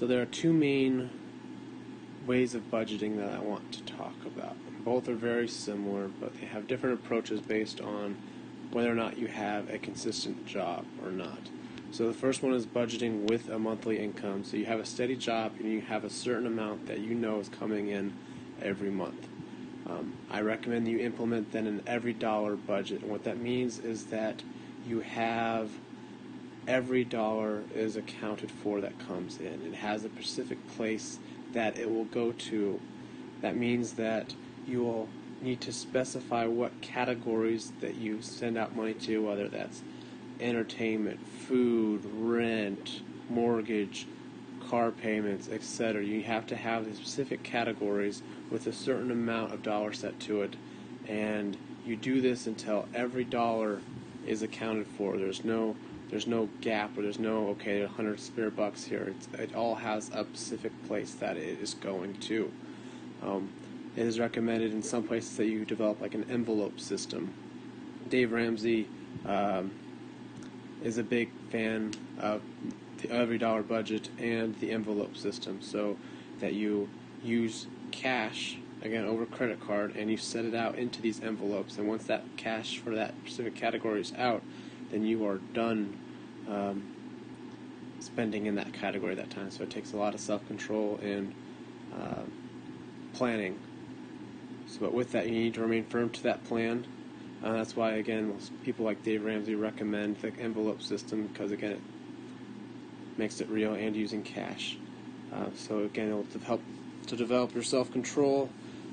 So there are two main ways of budgeting that I want to talk about. Both are very similar, but they have different approaches based on whether or not you have a consistent job or not. So the first one is budgeting with a monthly income. So you have a steady job and you have a certain amount that you know is coming in every month. Um, I recommend you implement then an every dollar budget. And what that means is that you have every dollar is accounted for that comes in. It has a specific place that it will go to. That means that you will need to specify what categories that you send out money to, whether that's entertainment, food, rent, mortgage, car payments, etc. You have to have the specific categories with a certain amount of dollars set to it, and you do this until every dollar is accounted for. There's no there's no gap or there's no okay 100 spare bucks here. It's, it all has a specific place that it is going to. Um, it is recommended in some places that you develop like an envelope system. Dave Ramsey um, is a big fan of the every dollar budget and the envelope system, so that you use cash again over credit card and you set it out into these envelopes. And once that cash for that specific category is out, then you are done um, spending in that category that time. So it takes a lot of self control and uh, planning. So, but with that, you need to remain firm to that plan. Uh, that's why, again, people like Dave Ramsey recommend the envelope system because, again, it makes it real and using cash. Uh, so, again, it'll help to develop your self control.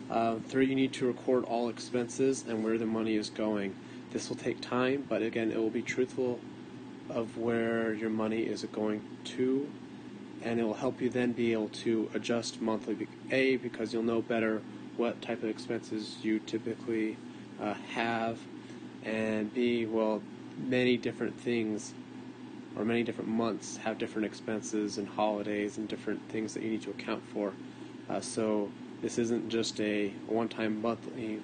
Uh, three, you need to record all expenses and where the money is going. This will take time, but again, it will be truthful of where your money is going to, and it will help you then be able to adjust monthly. A, because you'll know better what type of expenses you typically uh, have, and B, well, many different things or many different months have different expenses and holidays and different things that you need to account for. Uh, so this isn't just a one-time monthly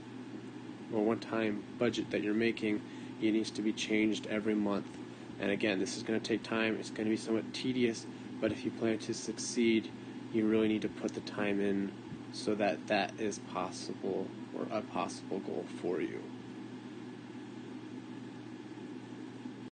or one-time budget that you're making. It needs to be changed every month. And again, this is going to take time. It's going to be somewhat tedious, but if you plan to succeed, you really need to put the time in so that that is possible or a possible goal for you.